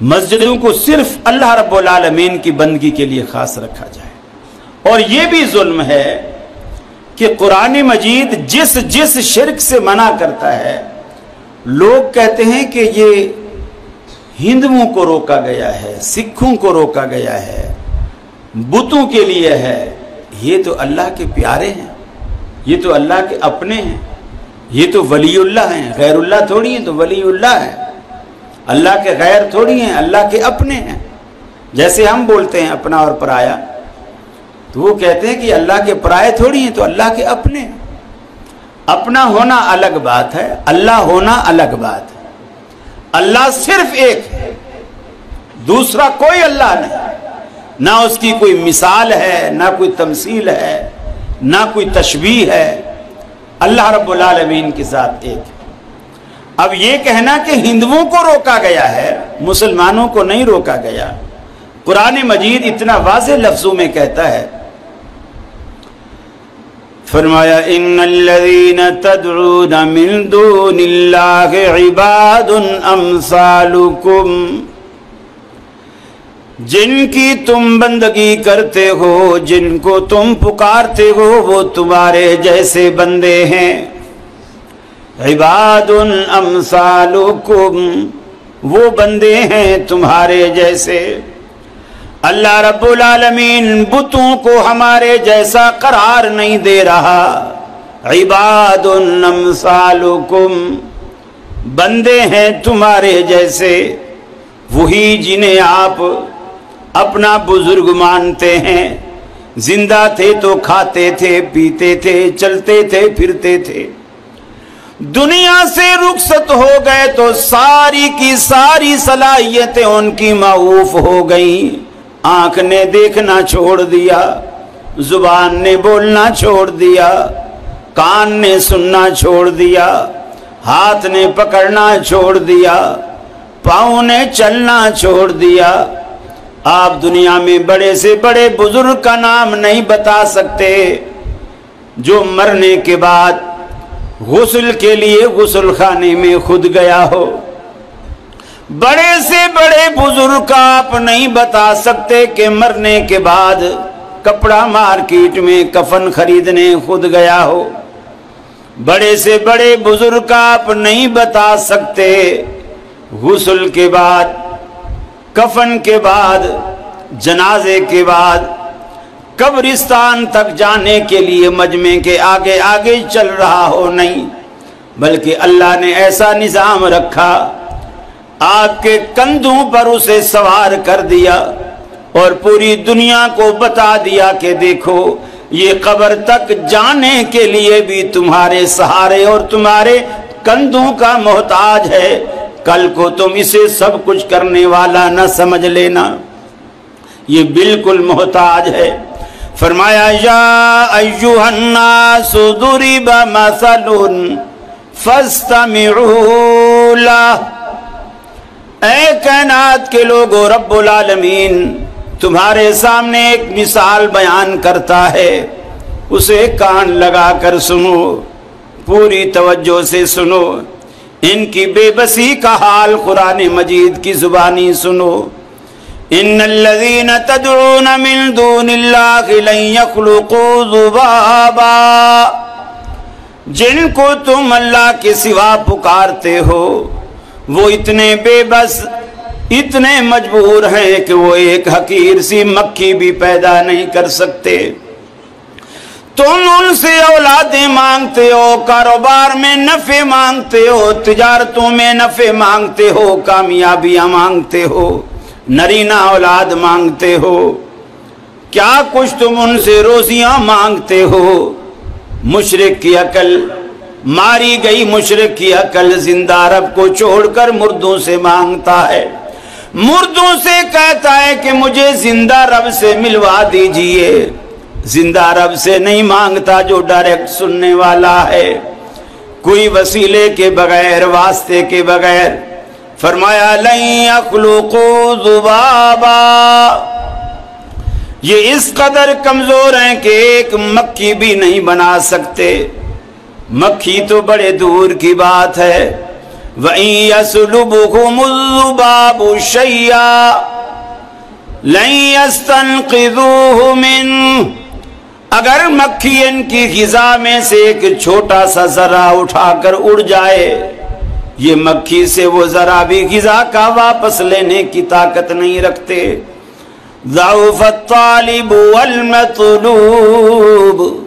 مسجدوں کو صرف اللہ رب العالمین کی بندگی کے لیے خاص رکھا جائے۔ اور یہ بھی ظلم ہے کہ قرآن مجید جس جس شرک سے منع کرتا ہے، لوگ کہتے ہیں کہ یہ ہندوؤں کو روکا گیا ہے، سکھوں کو روکا گیا ہے، بتوں کے لیے ہے۔ یہ تو اللہ کے پیارے ہیں، یہ تو اللہ کے اپنے ہیں۔ یہ تو ولی اللہ ہیں، غیر اللہ تھوڑی ہیں، تو ولی اللہ ہے اللہ کے غیر تھوڑی ہیں، اللہ کے اپنے ہیں۔ جیسے ہم بولتے ہیں اپنا اور پرایا، تو وہ کہتے ہیں کہ اللہ کے پرائے تھوڑی ہیں تو اللہ کے اپنے ہیں۔ اپنا ہونا الگ بات ہے، اللہ ہونا الگ بات ہے۔ اللہ صرف ایک ہے، دوسرا کوئی اللہ نہیں۔ نہ اس کی کوئی مثال ہے، نہ کوئی تمثیل ہے، نہ کوئی تشبیح ہے۔ اللہ رب العالمین کے ساتھ ایک ہے۔ اب یہ کہنا کہ ہندوؤں کو روکا گیا ہے، مسلمانوں کو نہیں روکا گیا۔ قرآن مجید اتنا واضح لفظوں میں کہتا ہے۔ فرمایا، ان الذين تدعون من دون الله عباد امثالكم جن کی تم بندگی کرتے ہو، جن کو تم پکارتے ہو، وہ تمہارے جیسے بندے ہیں۔ عباد امثالکم۔ وہ بندے ہیں تمہارے جیسے۔ اللہ رب العالمین بتوں کو ہمارے جیسا قرار نہیں دے رہا۔ عباد امثالکم۔ بندے ہیں تمہارے جیسے۔ وہی جنہیں آپ اپنا بزرگ مانتے ہیں۔ زندہ تھے تو کھاتے تھے، پیتے تھے، چلتے تھے، پھرتے تھے۔ دنیا سے رخصت ہو گئے تو ساری کی ساری صلاحیتیں ان کی معوف ہو گئیں۔ آنکھ نے دیکھنا چھوڑ دیا، زبان نے بولنا چھوڑ دیا، کان نے سننا چھوڑ دیا، ہاتھ نے پکڑنا چھوڑ دیا، پاؤں نے چلنا چھوڑ دیا۔ آپ دنیا میں بڑے سے بڑے بزرگ کا نام نہیں بتا سکتے۔ جو مرنے کے بعد غسل کے لیے غسل خانے میں خود گیا ہو۔ بڑے سے بڑے بزرگ آپ نہیں بتا سکتے کہ مرنے کے بعد کپڑا مارکیٹ میں کفن خریدنے خود گیا ہو۔ بڑے سے بڑے بزرگ آپ نہیں بتا سکتے غسل کے بعد، کفن کے بعد، جنازے کے بعد قبرستان تک جانے کے لیے مجمع کے آگے آگے چل رہا ہو نہیں، بلکہ اللہ نے ایسا نظام رکھا آپ کے کندھوں پر اسے سوار کر دیا اور پوری دنیا کو بتا دیا کہ دیکھو، یہ قبر تک جانے کے لیے بھی تمہارے سہارے اور تمہارے کندھوں کا محتاج ہے۔ کل کو تم اسے سب کچھ کرنے والا نہ سمجھ لینا، یہ بالکل محتاج ہے۔ فرمایا، یا ایوہ الناس ضرب مثل فاستمعوا له. اے کائنات کے لوگوں رب العالمین تمہارے سامنے ایک مثال بیان کرتا ہے۔ اسے کان لگا کر سنو، پوری توجہ سے سنو۔ ان کی بے بسی کا حال قرآن مجید کی زبانی سنو۔ ان الذين تدعون من دون الله لن يخلقوا ذبابا. جن کو تم اللہ کے سوا پکارتے ہو، وہ اتنے بے بس، اتنے مجبور ہیں کہ وہ ایک حقیر سی مکھی بھی پیدا نہیں کر سکتے۔ تم ان سے اولادیں مانگتے ہو، کاروبار میں نفع مانگتے ہو، تجارتوں میں نفع مانگتے ہو، کامیابیاں مانگتے ہو۔ نرینا اولاد مانگتے ہو۔ کیا کچھ تم ان سے روزیاں مانگتے ہو؟ مشرق کی عقل ماری گئی، مشرق کی عقل زندہ رب کو چھوڑ کر مردوں سے مانگتا ہے۔ مردوں سے کہتا ہے کہ مجھے زندہ رب سے ملوا دیجیے۔ زندہ رب سے نہیں مانگتا جو ڈائریکٹ سننے والا ہے۔ کوئی وسیلے کے بغیر، واسطے کے بغیر فرمایا ذبابا. یہ اس قدر کمزور ہیں کہ ایک مکھی بھی نہیں بنا سکتے۔ مکھی تو بڑے دور کی بات ہے۔ وَإِن يَسْلُبُهُمُ الذُّبَابُ شَيْئًا لَن يَسْتَنقِذُوهُ مِنْهُ اگر مکھی ان کی غذا میں سے ایک چھوٹا سا ذرا اٹھا کر اڑ جائے یہ مکھی سے وہ ذرا بھی غذا کا واپس لینے کی طاقت نہیں رکھتے۔ ضعف الطالب والمطلوب،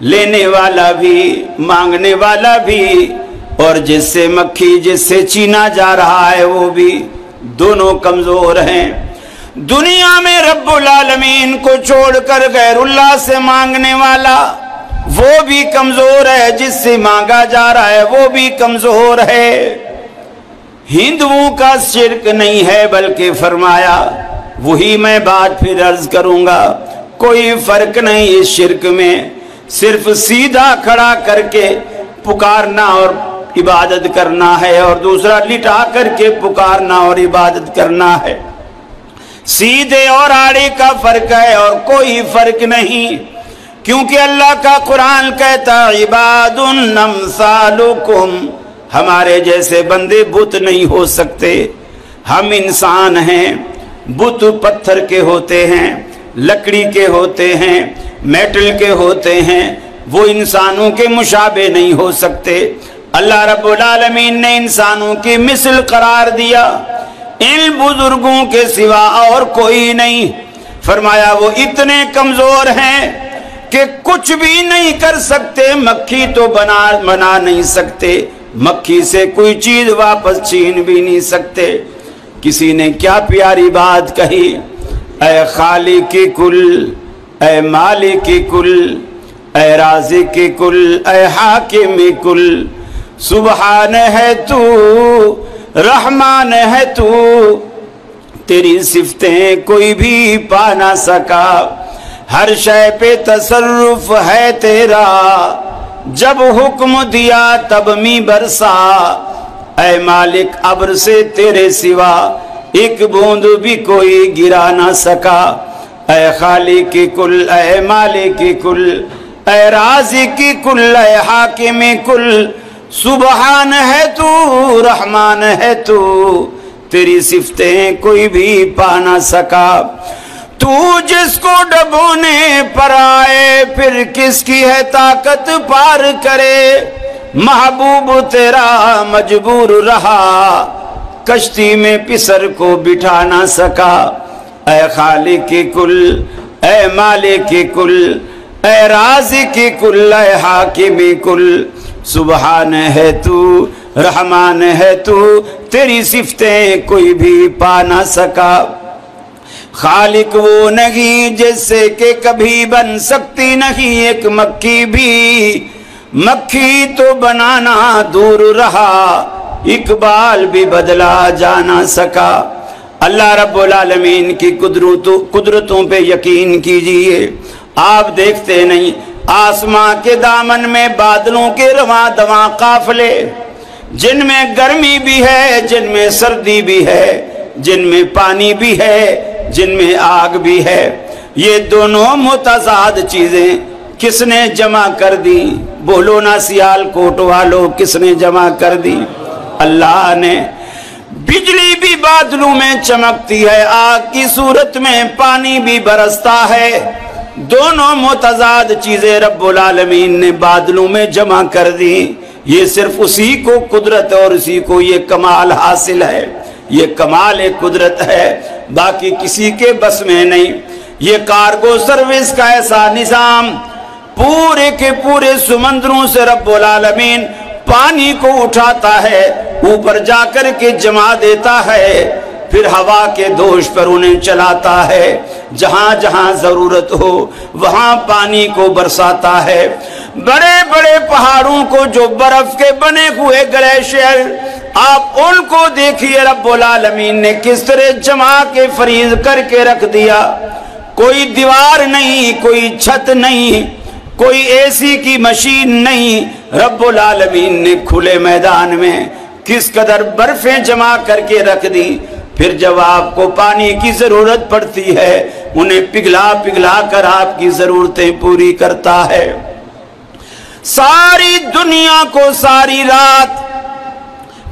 لینے والا بھی، مانگنے والا بھی۔ اور جس سے مکھی، جس سے چینا جا رہا ہے، وہ بھی دونوں کمزور ہیں۔ دنیا میں رب العالمین کو چھوڑ کر غیر اللہ سے مانگنے والا وہ بھی کمزور ہے جس سے مانگا جا رہا ہے، وہ بھی کمزور ہے۔ ہندوؤں کا شرک نہیں ہے، بلکہ فرمایا، وہی میں بات پھر عرض کروں گا، کوئی فرق نہیں اس شرک میں۔ صرف سیدھا کھڑا کر کے پکارنا اور عبادت کرنا ہے، اور دوسرا لٹا کر کے پکارنا اور عبادت کرنا ہے۔ سیدھے اور آڑے کا فرق ہے، اور کوئی فرق نہیں۔ کیونکہ اللہ کا قرآن کہتا عباد النمثالکم ہمارے جیسے بندے بت نہیں ہو سکتے۔ ہم انسان ہیں، بت پتھر کے ہوتے ہیں، لکڑی کے ہوتے ہیں، میٹل کے ہوتے ہیں۔ وہ انسانوں کے مشابہ نہیں ہو سکتے۔ اللہ رب العالمین نے انسانوں کی مثل قرار دیا۔ ان بزرگوں کے سوا اور کوئی نہیں۔ فرمایا، وہ اتنے کمزور ہیں کہ کچھ بھی نہیں کر سکتے، مکھی تو بنا بنا نہیں سکتے۔ مکھی سے کوئی چیز واپس چھین بھی نہیں سکتے۔ کسی نے کیا پیاری بات کہی؟ اے خالی کی کل، اے مالی کی کل، اے رازی کی کل، اے حاکم کل۔ سبحان ہے تو، رحمان ہے تو۔ تیری صفتیں کوئی بھی پا نہ سکا۔ ہر شے پہ تصرف ہے تیرا۔ جب حکم دیا تب می برسا۔ اے مالک، ابر سے تیرے سوا ایک بوند بھی کوئی گرا نہ سکا۔ اے خالی کی کل، اے مالک کی کل، اے رازی کی کل، اے حاکم کل۔ سبحان ہے تو، رحمان ہے تو۔ تیری صفتیں کوئی بھی پا نہ سکا۔ تو جس کو ڈبونے پر آئے، پھر کس کی ہے طاقت پار کرے؟ محبوب تیرا مجبور رہا، کشتی میں پسر کو بٹھا نہ سکا۔ اے خالق کل، اے مالک کی کل، اے رازی کی کل، اے حاکم کل۔ سبحان ہے تو، رحمان ہے تو، تیری صفتیں کوئی بھی پا نہ سکا۔ خالق وہ نہیں جس سے کہ کبھی بن سکتی نہیں، ایک مکھی بھی۔ مکھی تو بنانا دور رہا، اقبال بھی بدلا جانا سکا۔ اللہ رب العالمین کی قدرتوں پہ یقین کیجیے۔ آپ دیکھتے نہیں، آسماں کے دامن میں بادلوں کے رواں دواں قافلے۔ جن میں گرمی بھی ہے، جن میں سردی بھی ہے، جن میں پانی بھی ہے۔ جن میں آگ بھی ہے۔ یہ دونوں متضاد چیزیں کس نے جمع کر دی؟ بولو نا سیال کوٹ والو، کس نے جمع کر دی؟ اللہ نے۔ بجلی بھی بادلوں میں چمکتی ہے، آگ کی صورت میں پانی بھی برستا ہے۔ دونوں متضاد چیزیں رب العالمین نے بادلوں میں جمع کر دی۔ یہ صرف اسی کو قدرت اور اسی کو یہ کمال حاصل ہے۔ یہ کمال قدرت ہے۔ باقی کسی کے بس میں نہیں۔ یہ کارگو سروس کا ایسا نظام پورے کے پورے سمندروں سے رب العالمین پانی کو اٹھاتا ہے، اوپر جا کر کے جمع دیتا ہے، پھر ہوا کے دوش پر انہیں چلاتا ہے۔ جہاں جہاں ضرورت ہو، وہاں پانی کو برساتا ہے۔ بڑے بڑے پہاڑوں کو جو برف کے بنے ہوئے گلیشیر آپ ان کو دیکھیے رب العالمین نے کس طرح جمع کے فریض کر کے رکھ دیا۔ کوئی دیوار نہیں، کوئی چھت نہیں، کوئی اے سی کی مشین نہیں۔ رب العالمین نے کھلے میدان میں کس قدر برفیں جمع کر کے رکھ دی۔ پھر جب آپ کو پانی کی ضرورت پڑتی ہے، انہیں پگھلا پگھلا کر آپ کی ضرورتیں پوری کرتا ہے۔ ساری دنیا کو ساری رات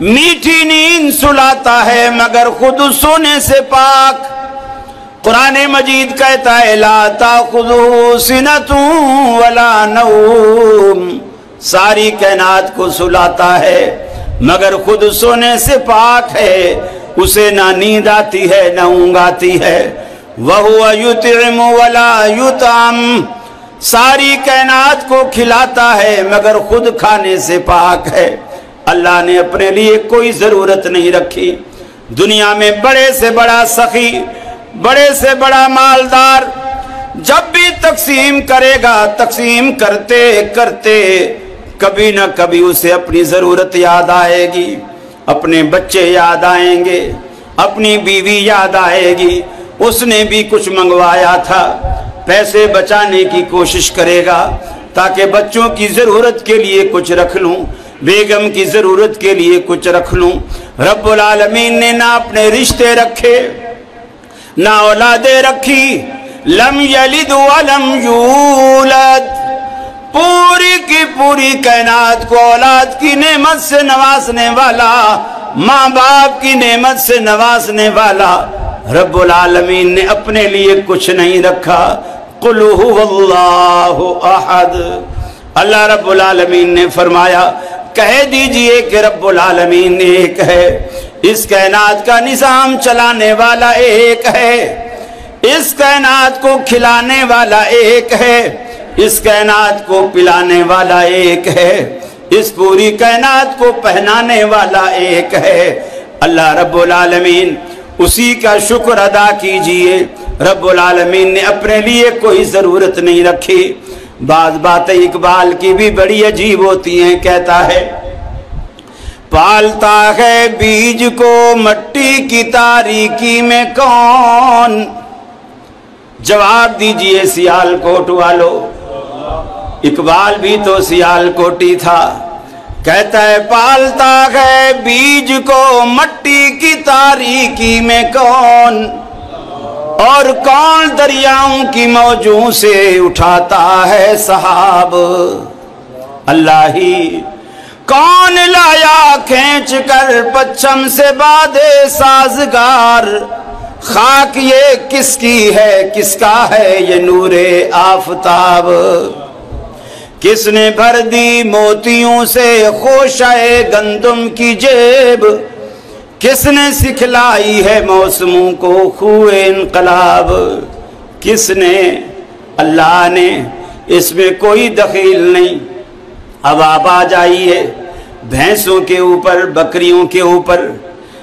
میٹھی نیند سلاتا ہے، مگر خود سونے سے پاک۔ قرآن مجید کہتا ہے، لا تاخذو سنتوں ولا نوم۔ ساری کائنات کو سلاتا ہے، مگر خود سونے سے پاک ہے۔ اسے نہ نیند آتی ہے، نہ اونگ آتی ہے۔ وہ یطعم ولا یطعم۔ ساری کائنات کو کھلاتا ہے، مگر خود کھانے سے پاک ہے۔ اللہ نے اپنے لیے کوئی ضرورت نہیں رکھی۔ دنیا میں بڑے سے بڑا سخی، بڑے سے بڑا مالدار، جب بھی تقسیم کرے گا، تقسیم کرتے کرتے کبھی نہ کبھی اسے اپنی ضرورت یاد آئے گی۔ اپنے بچے یاد آئیں گے، اپنی بیوی یاد آئے گی۔ اس نے بھی کچھ منگوایا تھا۔ پیسے بچانے کی کوشش کرے گا تاکہ بچوں کی ضرورت کے لیے کچھ رکھ لوں، بیگم کی ضرورت کے لیے کچھ رکھ لوں۔ رب العالمین نے نہ اپنے رشتے رکھے، نہ اولادیں رکھی۔ لم یلد ولم یولد۔ پوری کی پوری کائنات کو اولاد کی نعمت سے نوازنے والا، ماں باپ کی نعمت سے نوازنے والا رب العالمین نے اپنے لیے کچھ نہیں رکھا۔ قل هو اللہ احد۔ اللہ رب العالمین نے فرمایا، کہہ دیجیے کہ رب العالمین ایک ہے۔ اس کائنات کا نظام چلانے والا ایک ہے۔ اس کائنات کو کھلانے والا ایک ہے۔ اس کائنات کو پلانے والا ایک ہے۔ اس پوری کائنات کو پہنانے والا ایک ہے۔ اللہ رب العالمین، اسی کا شکر ادا کیجیے۔ رب العالمین نے اپنے لیے کوئی ضرورت نہیں رکھی۔ بعض باتیں اقبال کی بھی بڑی عجیب ہوتی ہیں، کہتا ہے، پالتا ہے بیج کو مٹی کی تاریکی میں کون؟ جواب دیجیے سیال کوٹ والو۔ اقبال بھی تو سیال کوٹی تھا۔ کہتا ہے، پالتا ہے بیج کو مٹی کی تاریکی میں کون؟ اور کون دریاؤں کی موجوں سے اٹھاتا ہے صحاب؟ اللہ ہی۔ کون لایا کھینچ کر پچھم سے بادے سازگار؟ خاک یہ کس کی ہے، کس کا ہے یہ نور آفتاب؟ کس نے بھر دی موتیوں سے خوشائے گندم کی جیب؟ کس نے سکھلائی ہے موسموں کو خوے انقلاب؟ کس نے؟ اللہ نے۔ اس میں کوئی دخیل نہیں۔ اب آپ آ جائیے بھینسوں کے اوپر، بکریوں کے اوپر،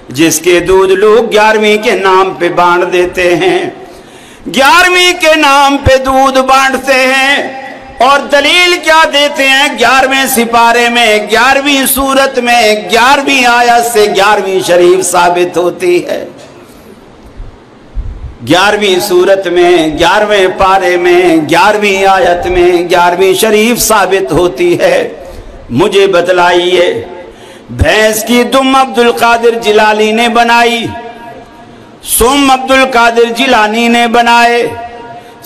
جس کے دودھ لوگ گیارہویں کے نام پہ بانٹ دیتے ہیں۔ گیارہویں کے نام پہ دودھ بانٹتے ہیں۔ اور دلیل کیا دیتے ہیں؟ گیارہویں سپارے میں، گیارہویں صورت میں، گیارہویں آیت سے گیارہویں شریف ثابت ہوتی ہے۔ گیارہویں صورت میں، گیارہویں پارے میں، گیارہویں آیت میں گیارہویں شریف ثابت ہوتی ہے۔ مجھے بتلائیے، بھینس کی دم عبد القادر جلالی نے بنائی سم عبد القادر جلانی نے بنائے۔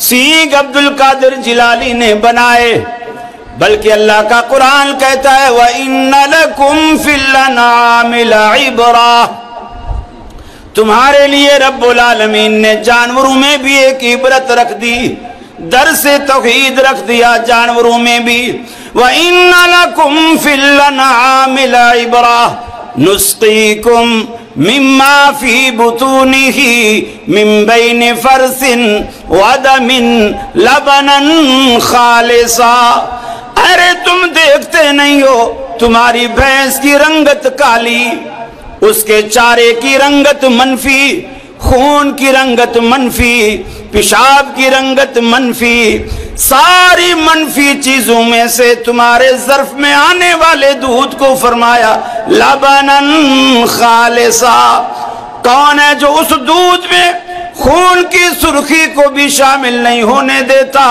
سینگ عبد القادر جلالی نے بنائے، بلکہ اللہ کا قرآن کہتا ہے، وَإِنَّ لَكُمْ فِي الْأَنْعَامِ لَعِبْرَةً۔ تمہارے لیے رب العالمین نے جانوروں میں بھی ایک عبرت رکھ دی درس توحید رکھ دیا جانوروں میں بھی۔ وَإِنَّ لَكُمْ فِي الْأَنْعَامِ لَعِبْرَةً۔ نُسْقِيكُمْ مما فی بطونه من بین فرس ودم لبنا خالصا۔ ارے تم دیکھتے نہیں ہو تمہاری بھینس کی رنگت کالی۔ اس کے چارے کی رنگت منفی، خون کی رنگت منفی، پیشاب کی رنگت منفی۔ ساری منفی چیزوں میں سے تمہارے ظرف میں آنے والے دودھ کو فرمایا لبنن خالصا کون ہے جو اس دودھ میں خون کی سرخی کو بھی شامل نہیں ہونے دیتا؟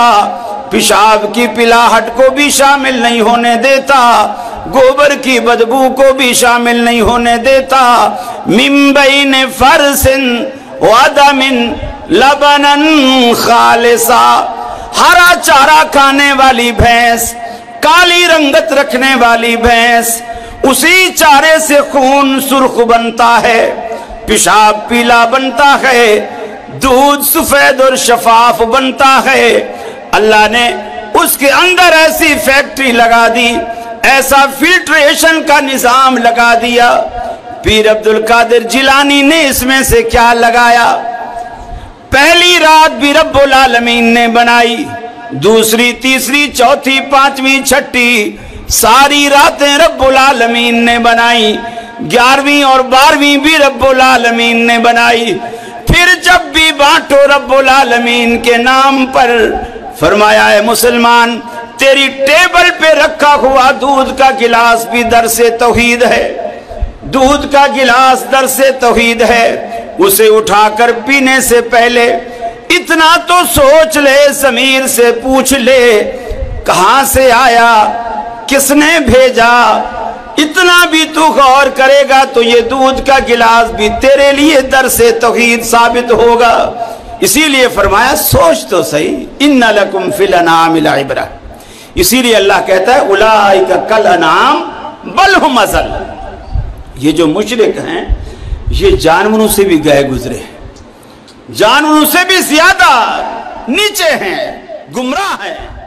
پیشاب کی پلاہٹ کو بھی شامل نہیں ہونے دیتا۔ گوبر کی بدبو کو بھی شامل نہیں ہونے دیتا۔ ممبئی نے فرسن وَدَمٍ لَبَنًا خَالِصًا ہرا چارہ کھانے والی بھینس، کالی رنگت رکھنے والی بھینس، اسی چارے سے خون سرخ بنتا ہے، پیشاب پیلا بنتا ہے، دودھ سفید اور شفاف بنتا ہے۔ اللہ نے اس کے اندر ایسی فیکٹری لگا دی، ایسا فلٹریشن کا نظام لگا دیا۔ پیر عبد القادر جیلانی نے اس میں سے کیا لگایا؟ پہلی رات بھی رب العالمین نے بنائی، دوسری، تیسری، چوتھی، پانچویں، چھٹی، ساری راتیں رب العالمین نے بنائی، گیارہویں اور بارہویں بھی رب العالمین نے بنائی۔ پھر جب بھی بانٹو رب العالمین کے نام پر، فرمایا ہے مسلمان، تیری ٹیبل پہ رکھا ہوا دودھ کا گلاس بھی در سے توحید ہے۔ دودھ کا گلاس در سے توحید ہے۔ اسے اٹھا کر پینے سے پہلے اتنا تو سوچ لے، ضمیر سے پوچھ لے، کہاں سے آیا، کس نے بھیجا؟ اتنا بھی تو غور کرے گا تو یہ دودھ کا گلاس بھی تیرے لیے در سے توحید ثابت ہوگا۔ اسی لیے فرمایا، سوچ تو صحیح، ان لکم فی الانعام العبرہ۔ اسی لیے اللہ کہتا ہے، اولائک کل انعام بل ہم ازل۔ یہ جو مشرق ہیں یہ جانوروں سے بھی گئے گزرے ہیں۔ جانوروں سے بھی زیادہ نیچے ہیں، گمراہ ہیں۔